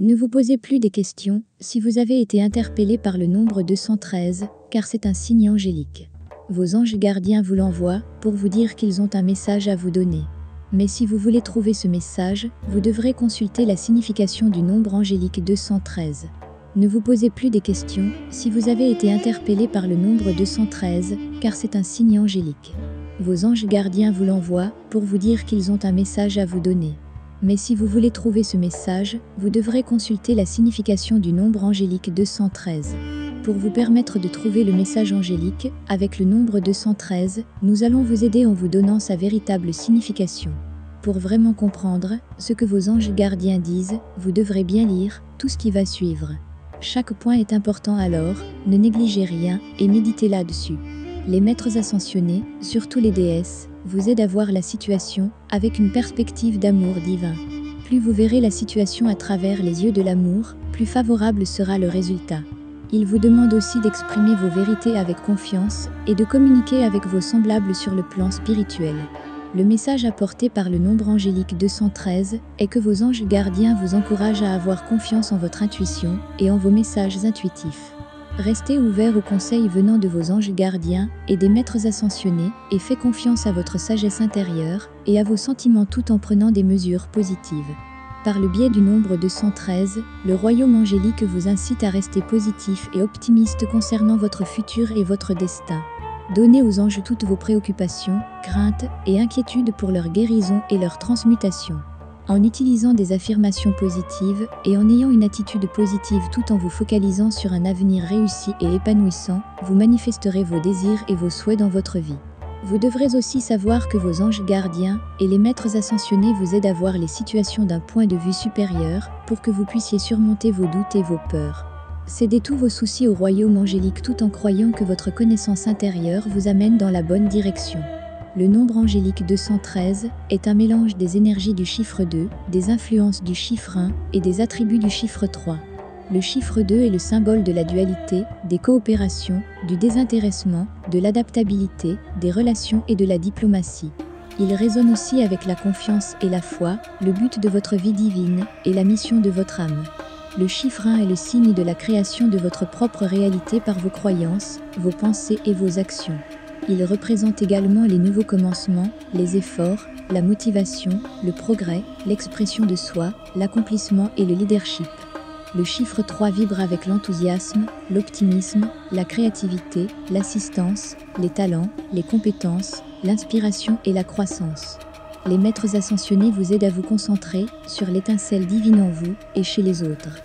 Ne vous posez plus des questions si vous avez été interpellé par le nombre 213, car c'est un signe angélique. Vos anges gardiens vous l'envoient pour vous dire qu'ils ont un message à vous donner. Mais si vous voulez trouver ce message, vous devrez consulter la signification du nombre angélique 213. Ne vous posez plus des questions si vous avez été interpellé par le nombre 213, car c'est un signe angélique. Vos anges gardiens vous l'envoient pour vous dire qu'ils ont un message à vous donner. Mais si vous voulez trouver ce message, vous devrez consulter la signification du nombre angélique 213. Pour vous permettre de trouver le message angélique, avec le nombre 213, nous allons vous aider en vous donnant sa véritable signification. Pour vraiment comprendre ce que vos anges gardiens disent, vous devrez bien lire tout ce qui va suivre. Chaque point est important alors, ne négligez rien et méditez là-dessus. Les maîtres ascensionnés, surtout les déesses, vous aident à voir la situation avec une perspective d'amour divin. Plus vous verrez la situation à travers les yeux de l'amour, plus favorable sera le résultat. Ils vous demandent aussi d'exprimer vos vérités avec confiance et de communiquer avec vos semblables sur le plan spirituel. Le message apporté par le nombre angélique 213 est que vos anges gardiens vous encouragent à avoir confiance en votre intuition et en vos messages intuitifs. Restez ouvert aux conseils venant de vos anges gardiens et des maîtres ascensionnés et faites confiance à votre sagesse intérieure et à vos sentiments tout en prenant des mesures positives. Par le biais du nombre 213, le royaume angélique vous incite à rester positif et optimiste concernant votre futur et votre destin. Donnez aux anges toutes vos préoccupations, craintes et inquiétudes pour leur guérison et leur transmutation. En utilisant des affirmations positives et en ayant une attitude positive tout en vous focalisant sur un avenir réussi et épanouissant, vous manifesterez vos désirs et vos souhaits dans votre vie. Vous devrez aussi savoir que vos anges gardiens et les maîtres ascensionnés vous aident à voir les situations d'un point de vue supérieur pour que vous puissiez surmonter vos doutes et vos peurs. Cédez tous vos soucis au royaume angélique tout en croyant que votre connaissance intérieure vous amène dans la bonne direction. Le nombre angélique 213 est un mélange des énergies du chiffre 2, des influences du chiffre 1 et des attributs du chiffre 3. Le chiffre 2 est le symbole de la dualité, des coopérations, du désintéressement, de l'adaptabilité, des relations et de la diplomatie. Il résonne aussi avec la confiance et la foi, le but de votre vie divine et la mission de votre âme. Le chiffre 1 est le signe de la création de votre propre réalité par vos croyances, vos pensées et vos actions. Il représente également les nouveaux commencements, les efforts, la motivation, le progrès, l'expression de soi, l'accomplissement et le leadership. Le chiffre 3 vibre avec l'enthousiasme, l'optimisme, la créativité, l'assistance, les talents, les compétences, l'inspiration et la croissance. Les maîtres ascensionnés vous aident à vous concentrer sur l'étincelle divine en vous et chez les autres.